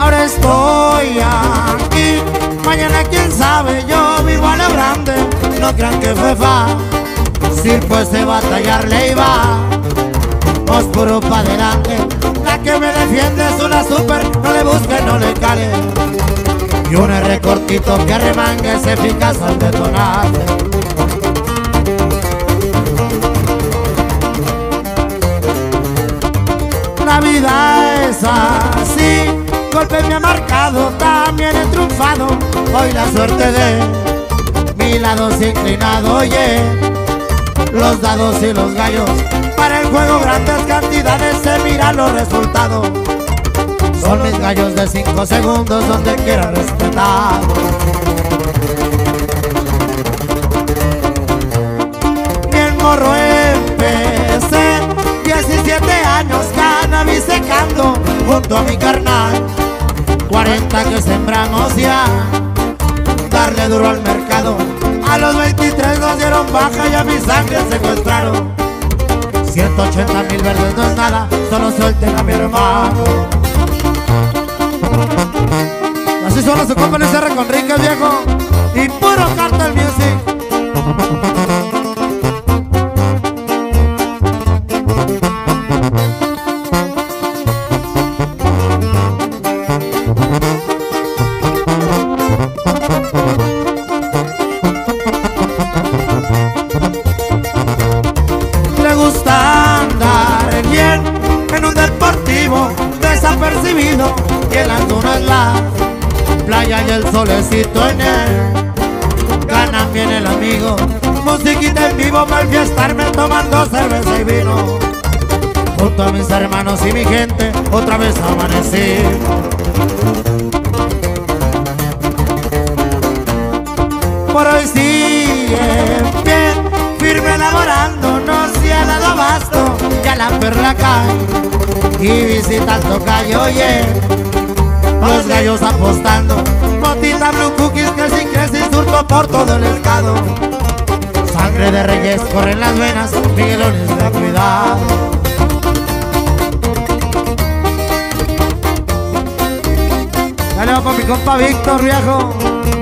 Ahora estoy aquí, mañana quién sabe, yo vivo a la grande, no crean que fue fácil, pues de batallar le iba. Os puro pa' adelante, la que me defiende es una super, no le busque, no le cale. Y un R cortito que remangue es eficaz al detonar. La vida es así, golpe me ha marcado, también he triunfado. Hoy la suerte de mi lado se inclinado, oye. Los dados y los gallos, para el juego grandes cantidades se miran los resultados. Son mis gallos de 5 segundos donde quiera respetar. Bien morro empecé, 17 años cannabis secando junto a mi carnal. 40 que sembramos ya, darle duro al mercado. A los 23 nos dieron baja y a mi sangre secuestraron. 180 mil verdes no es nada, solo suelten a mi hermano. Así solo se compra ese con Rica viejo y el Antuna es la playa y el solecito en él. Ganan bien el amigo, musiquita en vivo para fiestarme tomando cerveza y vino. Junto a mis hermanos y mi gente, otra vez amanecí. Por hoy sigue en pie, firme elaborando, abasto, ya la perla cae y visita el tocayo, oye. Los gallos apostando, motita blue cookies que sin creces surco por todo el estado. Sangre de reyes corre en las venas, Miguelones de cuidado. Dale con mi compa Víctor, viejo.